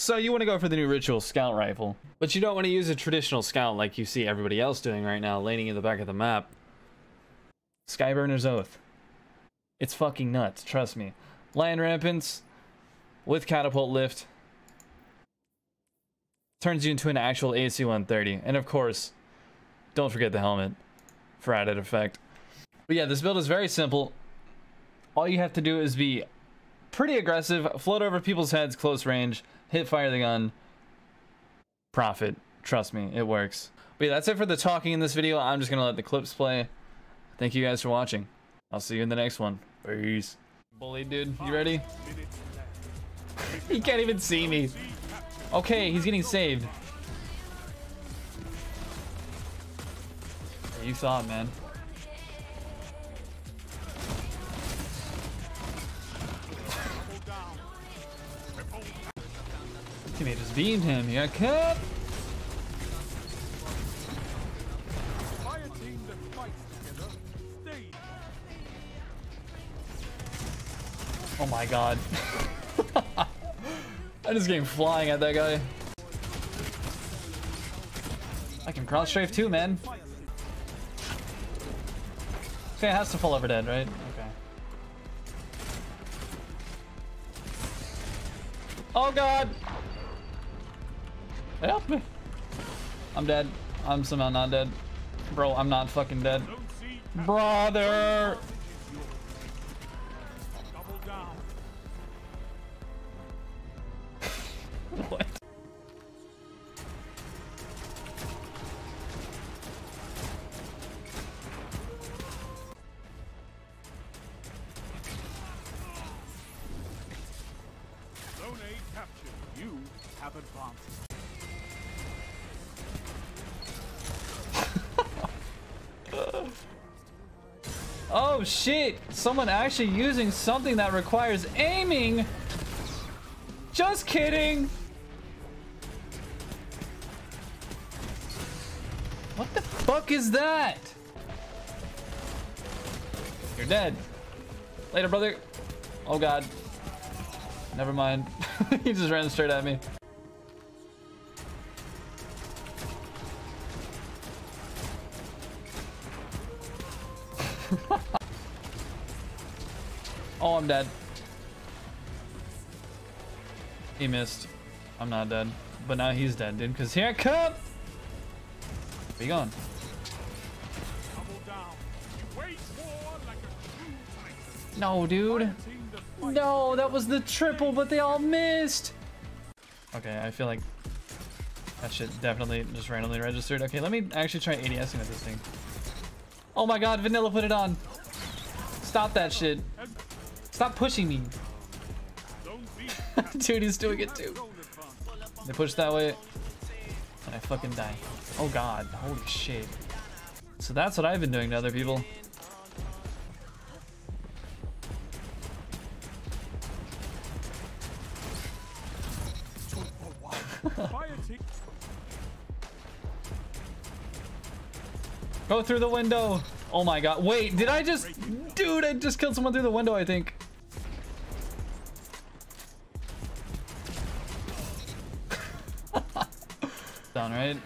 So you want to go for the new Ritual Scout Rifle. But you don't want to use a traditional scout like you see everybody else doing right now, laning in the back of the map. Skyburner's Oath. It's fucking nuts, trust me. Lion Rampants with Catapult Lift turns you into an actual AC-130. And of course, don't forget the helmet for added effect. But yeah, this build is very simple. All you have to do is be pretty aggressive, float over people's heads close range, hit fire the gun, profit. Trust me, it works. But yeah, that's it for the talking in this video. I'm just gonna let the clips play. Thank you guys for watching. I'll see you in the next one. Peace. Bully dude, you ready? he can't even see me. Okay, he's getting saved. You saw it, man. Teammate just beamed him. He got cut. Oh my god. I just came flying at that guy. I can cross strafe too, man. Okay, it has to fall over dead, right? Okay. Oh god! Help me! I'm dead. I'm somehow not dead. Bro, I'm not fucking dead. Brother! what? Have advanced. Oh shit! Someone actually using something that requires aiming! Just kidding! What the fuck is that? You're dead. Later, brother. Oh god. Never mind. he just ran straight at me. oh, I'm dead. He missed. I'm not dead. But now he's dead, dude, because here I come! True titan. No, dude. No, that was the triple, but they all missed. Okay, I feel like that shit definitely just randomly registered. Okay, let me actually try ADSing at this thing. Oh my god, Vanilla put it on. Stop that shit. Stop pushing me. Dude, he's doing it too. They push that way. And I fucking die. Oh god, holy shit. So that's what I've been doing to other people. Go through the window. Oh my god. Wait, did I just... Dude, I just killed someone through the window, I think. Down, right?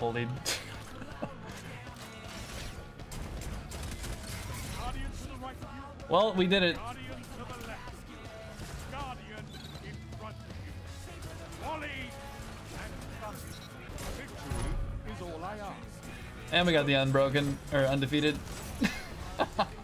Bullied. Well, we did it. And we got the unbroken, or undefeated.